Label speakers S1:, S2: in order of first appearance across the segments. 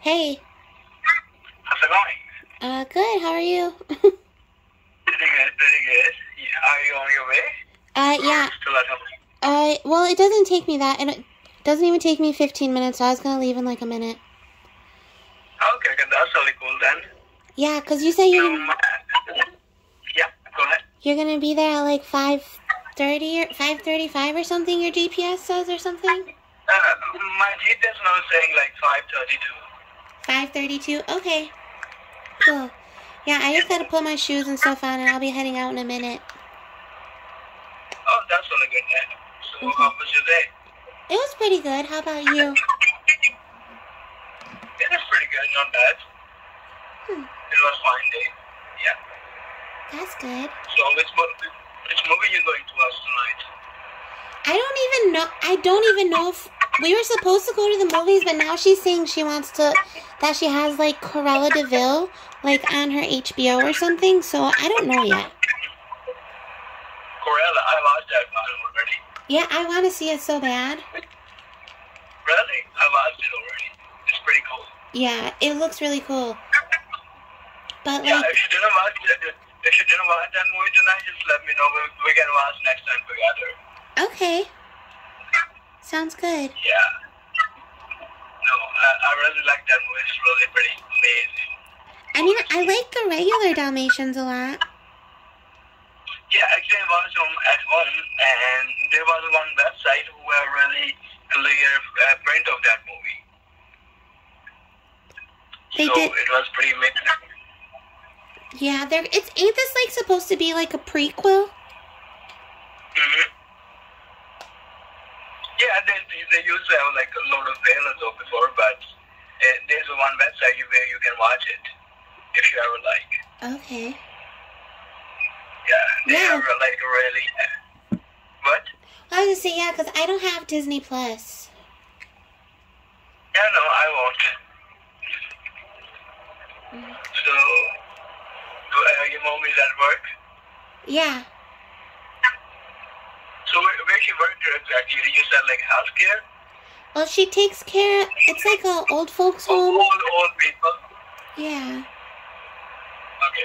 S1: Hey.
S2: How's it going?
S1: Uh, good. How are you?
S2: Pretty good, pretty good. Are you on your way?
S1: uh, yeah.
S2: Still at home?
S1: Uh, well, it doesn't take me that, and it doesn't even take me 15 minutes, so I was gonna leave in like a minute.
S2: Okay, okay, that's really cool then.
S1: Yeah, 'cause you say you're
S2: Um, yeah, go ahead.
S1: you're gonna be there at like 5:30 or 5:35 or something. Your GPS says or something.
S2: Uh, my GPS now is saying like 532.
S1: 5:32. Okay. Cool. Yeah, I just gotta put my shoes and stuff on, and I'll be heading out in a minute.
S2: Oh, that's really good then. So
S1: Mhm.
S2: how was your day?
S1: It was pretty good. How about you?
S2: It was pretty good, not bad.
S1: Hmm.
S2: It was fine day. Yeah.
S1: That's good.
S2: So which, mo- which movie you going to watch tonight?
S1: I don't even know. I don't even know if we were supposed to go to the movies, but now she's saying she wants to. That she has like Cruella de Vil, like on her HBO or something. So I don't know yet.
S2: Corella, I watched that already.
S1: Yeah, I want to see it so bad.
S2: Really? I watched it already. It's pretty cool.
S1: Yeah, it looks really cool. But
S2: Yeah,
S1: like,
S2: if you didn't watch it, if you didn't watch that movie tonight, just let me know. We, we can watch next time together.
S1: okay, sounds good.
S2: Yeah. No, I, I really like that movie. It's really pretty amazing.
S1: I mean, I like the regular Dalmatians a lot.
S2: Yeah, actually, I was home at home, and there was one website who were really clear uh, print of that movie.
S1: They
S2: so
S1: did-
S2: it was pretty amazing.
S1: Yeah, there. It's ain't this like supposed to be like a prequel?
S2: hmm Yeah, they, used to have like a load of trailers though before, but uh, there's one website where you can watch it if you ever like.
S1: Okay.
S2: Yeah, they
S1: Yeah.
S2: are like really. What?
S1: I was gonna say yeah, 'cause I don't have Disney Plus.
S2: Yeah, no, I won't. So, uh, your mom is at work.
S1: Yeah.
S2: Where she work exactly? You said like healthcare.
S1: Well, she takes care. It's like a old folks
S2: Oh,
S1: home.
S2: old old people.
S1: Yeah.
S2: Okay,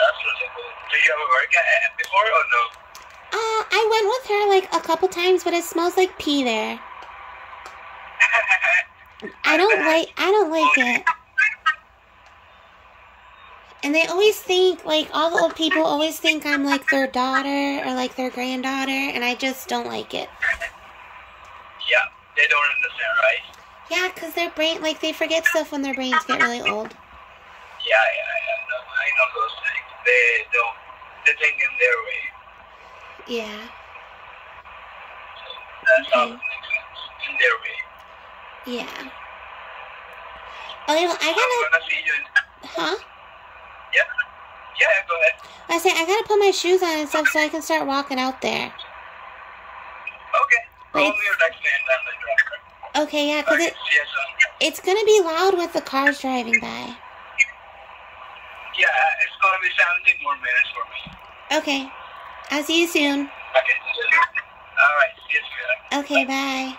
S2: that's really cool. Did you ever work at, at before or no?
S1: Uh, I went with her like a couple times, but it smells like pee there. I don't like. I don't like it. And they always think like all the old people always think I'm like their daughter or like their granddaughter, and I just don't like it.
S2: Yeah, they don't understand, right?
S1: Yeah, 'cause their brain like they forget stuff when their brains get really old.
S2: Yeah, yeah, yeah. No, I know those things. They don't. They think in their way.
S1: Yeah.
S2: So that's how it makes sense. In their way.
S1: Yeah. Okay, well, I
S2: I'm
S1: gotta.
S2: gonna see you. In,
S1: Huh?
S2: Yeah. Yeah, go ahead.
S1: I say I gotta put my shoes on and stuff so I can start walking out there.
S2: Okay. Call me or text me and the driver.
S1: Okay, yeah, 'cause it
S2: See you soon.
S1: it's gonna be loud with the cars driving by.
S2: Yeah, uh, it's gonna be 17 more minutes for me.
S1: Okay. I'll see you soon.
S2: Okay. All right. See you soon.
S1: Okay, bye.